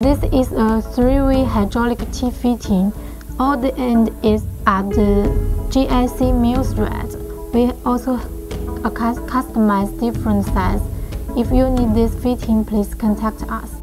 This is a three-way hydraulic T-fitting. All the end is at the JIC male thread. We also customize different sizes. If you need this fitting, please contact us.